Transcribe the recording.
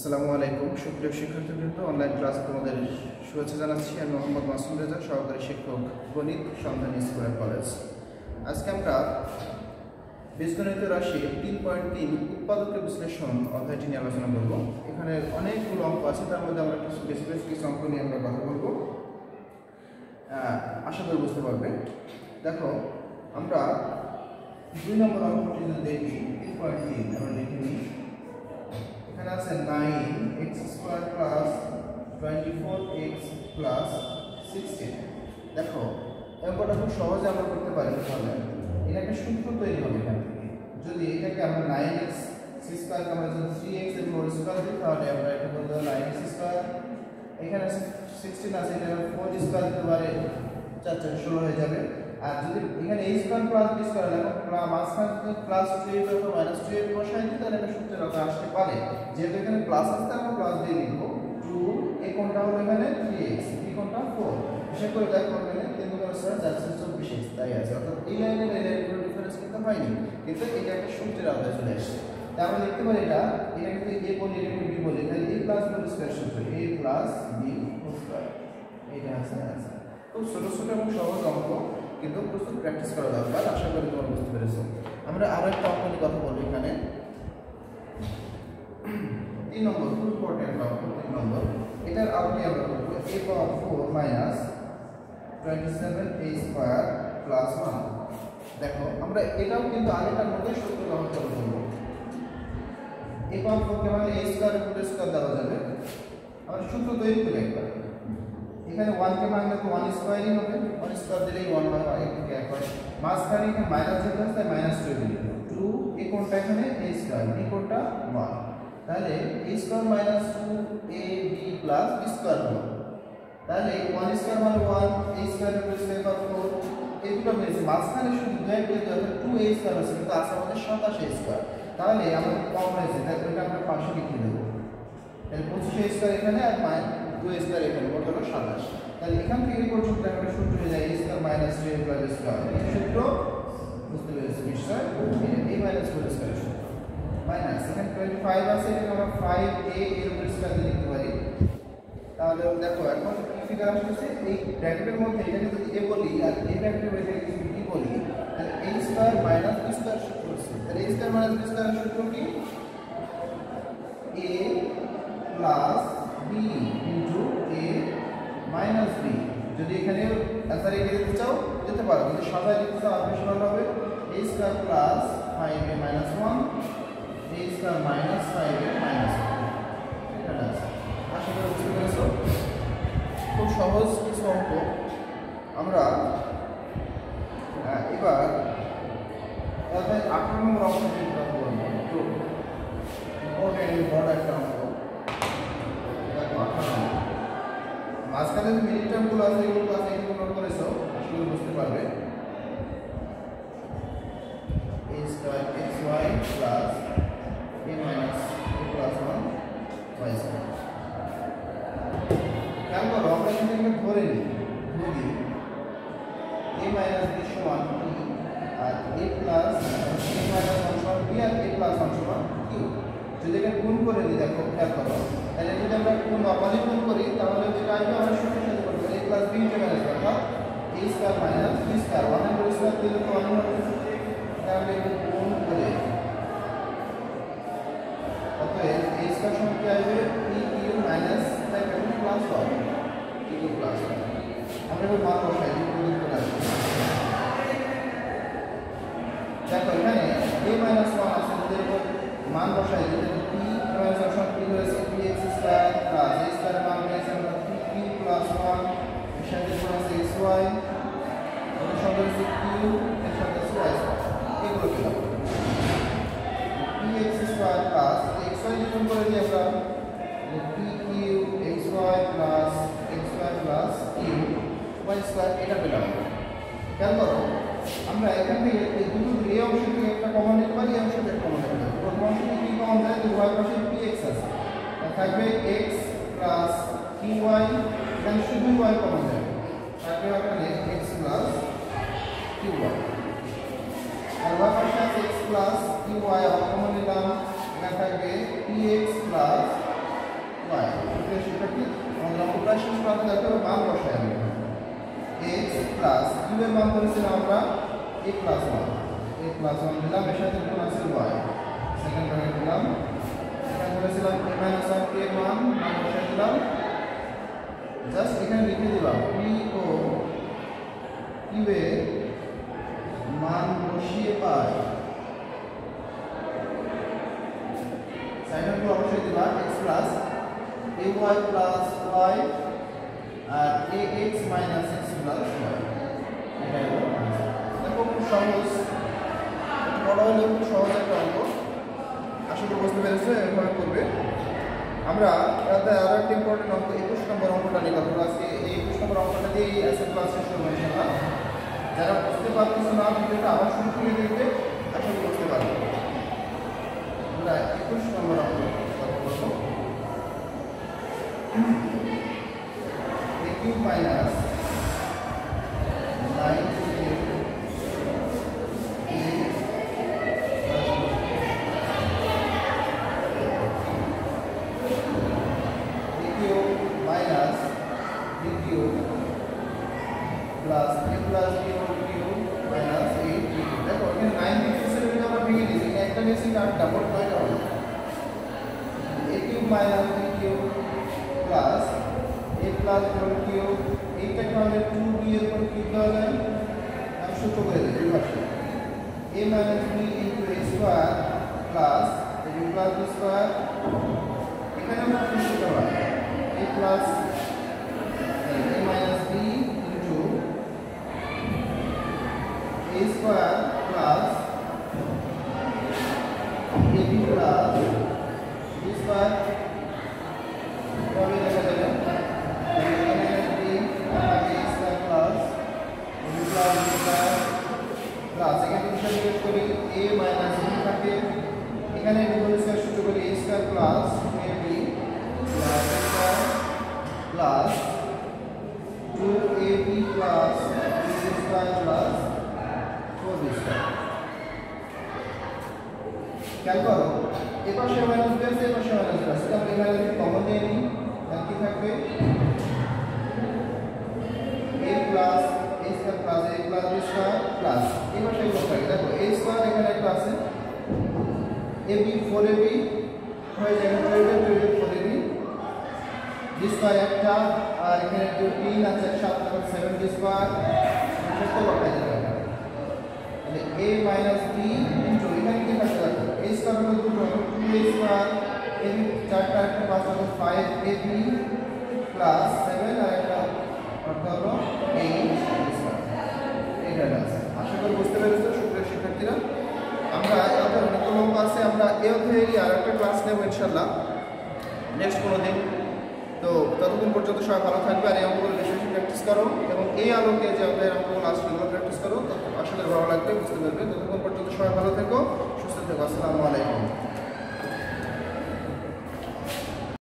আসসালামু আলাইকুম। সুপ্রিয় শিক্ষার্থীবৃন্দ অনলাইন ক্লাস তোমাদের শুভেচ্ছা জানাচ্ছি। আমি মোহাম্মদ মাসুম রেজা, সহকারী শিক্ষক গণিত সন্ধানী স্কুল কলেজ। আজকে আমরা বীজগণিত রাশি তিন পয়েন্ট তিন উৎপাদকের বিশ্লেষণ অধ্যায়টি নিয়ে আলোচনা করব। এখানে অনেকগুলো অঙ্ক আছে, তার মধ্যে আমরা কিছু বেশি বেশি কিছু অঙ্ক নিয়ে আমরা কথা বলব। আশা করি বুঝতে পারবে। দেখো, আমরা দুই নম্বর অঙ্কটি যদি দেখি 9 x square plus 24x plus 16 দেখো অঙ্কটা খুব সহজে আমরা করতে পারি তাহলে। এটাকে একটা সূত্র তৈরি হবে এখান থেকে। যদি এটাকে আমরা 9x স্কয়ারকে আমরা যদি 3x এর হোল স্কয়ার দিই, তাহলে আমরা এটা বলতে পারি 9x স্কয়ার এখানে 16 আছে, এটা 4 স্কয়ার দিতে পারে 4 4 16 হয়ে যাবে। আর যদি এখানে এই স্কোয়ার প্লাস বি স্কোয়ার দেখো মাঝখানে যদি প্লাস টুয়েলভ অথবা মাইনাস টুয়েলভ বসাই দিই, তাহলে একটা সূত্রের আকার আসতে পারে। যেহেতু এখানে প্লাস আসতে আমরা প্লাস দিয়ে লিখব টু এ কোনটা হলো এখানে থ্রি এক্স বি কোনটা ফোর হিসেব করে দেখো এখানে তিন দুগুণ স্কোয়ার যাচ্ছে চব্বিশ এক্স তাই আছে। অর্থাৎ এই লাইনের এই লাইনের কোনো ডিফারেন্স কিন্তু হয়নি, কিন্তু এটা একটা সূত্রের আওতায় চলে আসছে। আমরা লিখতে পারি এটা এটা কিন্তু এ বলি, এটা বি বলি তাহলে এ প্লাস বি স্কোয়ার সূত্র এ প্লাস বি স্কোয়ার এটা আছে আছে। খুব ছোট ছোট এবং সহজ অঙ্ক। কিন্তু প্রচুর প্র্যাকটিস করা দরকার। আশা করি তোমরা বুঝতে পেরেছ। আমরা আরও একটা অঙ্ক কথা বলব এখানে। তিন নম্বর খুব ইম্পর্টেন্ট অঙ্ক তিন নম্বর। এটার আউটে আমরা করব a power four minus twenty seven a square plus one দেখো, আমরা এটাও কিন্তু আগেটার মধ্যে সূত্র ব্যবহার করে করব এ পাওয়ার ফোরকে মানে এ স্কোয়ার রুট স্কোয়ার দেওয়া যাবে। আমরা সূত্র তৈরি করি একবার এখানে ওয়ানকে মানলে তো ওয়ান স্কোয়ারই হবে। ওয়ান স্কোয়ার দিলেই ওয়ান হয় বা এক থেকে এক হয় মাঝখানে এখানে মাইনাস যেতে আছে তাই মাইনাস টু দিলে টু এ কোনটা এখানে এ স্কোয়ার বি কোনটা ওয়ান তাহলে a square minus two a b plus square হলো। তাহলে ওয়ান স্কোয়ার মানে ওয়ান এ স্কোয়ার স্কোয়ার বা ফোর এই দুটো পেয়েছি। মাঝখানে শুধু দুই একটা দিতে হবে টু এ স্কোয়ার আছে, কিন্তু আছে আমাদের সাতাশ এ স্কোয়ার তাহলে আমাদের কম হয়েছে। তাহলে ওইটা আমরা পাঁচশো লিখে দেবো। তাহলে পঁচিশ এ স্কোয়ার এখানে আর মাইন টু এখানে মোট হলো সাতাশ। তাহলে এখান থেকে পর্যন্ত একটা সূত্র হয়ে যায় a square minus two plus square এই সূত্র বুঝতে পেরেছি নিশ্চয়? এই মাইনাস ফোর স্কোয়ার সূত্র। মাইনাস এখানে টোয়েন্টি ফাইভ আছে, এটাকে আমরা ফাইভ এ এর উপর স্কোয়ার লিখতে পারি। তাহলে দেখো, এখন কি ফিগার আসতেছে? এই ব্র্যাকেটের মধ্যে এটাকে যদি এ বলি, আর এই ব্র্যাকেটের মধ্যে যদি বি বলি, তাহলে a square minus b square সূত্র হচ্ছে। তাহলে a square minus b square সূত্র কি? A প্লাস যদি এখানে অ্যান্সার এগিয়ে দিতে চাও যেতে পারো। কিন্তু সাজায় দিতে চাও আর বেশি ভালো হবে a square plus 5a minus 1 a square minus 5a minus 1 এখানে আছে। আশা করি বুঝতে খুব সহজ কিছু অঙ্ক। আমরা এবার তাহলে আঠারো নম্বর নিয়ে কথা বলব। ইম্পর্টেন্ট একটা অঙ্ক দেখো আঠারো নম্বর মাঝখানে যে মিনিট টার্মগুলো আছে এগুলো আছে এগুলো নোট করেছ, আসলে বুঝতে পারবে। আমরা কিন্তু এখানে ধরে নিই a মাইনাস b সমান p আর a plus a minus one সমান b আর a প্লাস ওয়ান সমান q এটা গুণ করে দিই, দেখো খেয়াল তাহলে যদি আমরা গুণ নর্মালি গুণ করি, তাহলে যেটা আসবে, আমরা সূত্রের সাথে করব। A plus b into minus অর্থাৎ a square minus b square ওয়ানের স্কয়ার দিলে তো ওয়ান তাহলে গুণ করে অতএব a স্কয়ার সমান কি আসবে p q মাইনাস তাই এটা প্লাস হবে p q প্লাস আমরা এবার মান বসাই দিই গুণ করে আসবে দেখো এখানে a মাইনাস 1 আছে যদি এরপর মান বসাই দিই তাহলে p মাইনাস 1 সমান কি হয়েছে p x square plus a square মান হয়েছে আমরা p q প্লাস 1 এর সাথে কোন আছে x y এর সাথে আছে q এর সাথে আছে y স্কয়ার এগুলো পেলাম p x square plus x, y যখন করে দিই আমরা p q x, y plus x, y plus q y square এটা পেলাম খেয়াল করো আমরা এখান থেকে এই দুটো এই অংশ থেকে একটা কমন নিতে পারি, এই অংশ থেকে কমন নিতে পারি। প্রথম অংশ থেকে কি কমন যায় যে y পাশে px আছে। আর থাকবে x প্লাস qy এখানে শুধু y কমন যাবে থাকবে এখানে x প্লাস qy আর y পাশে আছে x প্লাস qy আবার কমন নিলাম। এখানে থাকবে px প্লাস ওয়াই সুপ্রিয় শিক্ষার্থী আমাদের অঙ্ক প্রায় শেষ প্রান্তে হবে মান বসাই আমি এক্স প্লাস কিউ এর মান ধরেছিলাম আমরা a plus one a plus one দিলাম এর সাথে গুণ আছে ওয়াই সেকেন্ড ব্র্যাকেট দিলাম এখানে ধরেছিলাম এ মাইনাস ওয়ান কে এর মান মান বসাই দিলাম জাস্ট এখানে লিখে দিলাম পি ও কিউ এর মান বসিয়ে পাই সাইডে অবশ্যই দিবা x plus ay plus y. আর ax minus x plus y এটা হলো দেখো খুব সহজ, বড় হলেও খুব সহজ একটা অঙ্ক। আশা করি বুঝতে পেরেছ এভাবে করবে। আমরা রাতে আরও একটা ইম্পর্টেন্ট অঙ্ক, একুশ নম্বর অঙ্কটা নিয়ে কথা। আজকে এই একুশ নম্বর অঙ্কটা দিয়ে এই অ্যাসেট ক্লাস শেষ করব, ইনশাআল্লাহ। যারা বুঝতে পারতেছো না, ভিডিওটা আবার শুরু করে দেখবে আশা করি বুঝতে পারবে। আমরা একুশ নম্বর অঙ্ক কথা বলব a cube minus 9 minus b cube plus a plus b whole cube minus 8 b cube দেখো এখানে 9 পিক্সেলের ভিতরে আমরা ভেঙে দিয়েছি এখানে একটা নিয়েছি আর ডাবল কয়টা হবে a cube minus b cube plus plus whole cube এইটাকে আমাদের 2b এর উপর কিউব দেওয়া যায় সূত্র করে দিই এই পাশে a minus b into a square plus a plus b square এখানে আমরা কি সূত্র হয় a plus a minus b into a square plus ab plus b square কবে লেখা যাবে প্লাস a মাইনাস থাকে এখানে ডবল করি a square plus ab plus square plus 2ab plus square plus 4b square খেয়াল করো এ পাশে মাইনাস বি আছে এ পাশে মাইনাস বি আছে তাহলে এখানে যদি কমন নিয়ে নিই থাকবে a plus square plus a plus b square plus এই পাশে এগুলো থাকে। দেখো, a স্কয়ার এখানে একটা আছে। Ab 4ab হয়ে যাবে 12 12 4ab b স্কয়ার একটা, আর এখানে যে 3 আছে 7 তখন 7b স্কয়ার কত বসাই দিতে হবে তাহলে a মাইনাস b ইনটু এখানে কি থাকবে দেখো? A স্কয়ার হলো দুটো 2a স্কয়ার ab চারটা একটা পাঁচ হলো 5ab প্লাস 7 আর একটা অর্থাৎ হলো 8 স্কয়ার এটা আছে। আশা করি বুঝতে পেরেছ, সুপ্রিয় শিক্ষার্থীরা। আমরা অনেকগুলো অঙ্ক আমরা এ অধ্যায়েরই আর একটা ক্লাস নেব ইনশাল্লাহ নেক্সট কোনো তো ততক্ষণ পর্যন্ত সবাই ভালো থাকবে আর এই অঙ্কগুলো বেশি প্র্যাকটিস করো এবং এই আলোকে যে অধ্যায়ের অঙ্কগুলো আছে সেগুলো প্র্যাকটিস করো। আশা করি ভালো লাগবে, বুঝতে পারবে। ততক্ষণ পর্যন্ত সবাই ভালো থেকো, সুস্থ থেকো। আসসালামু আলাইকুম।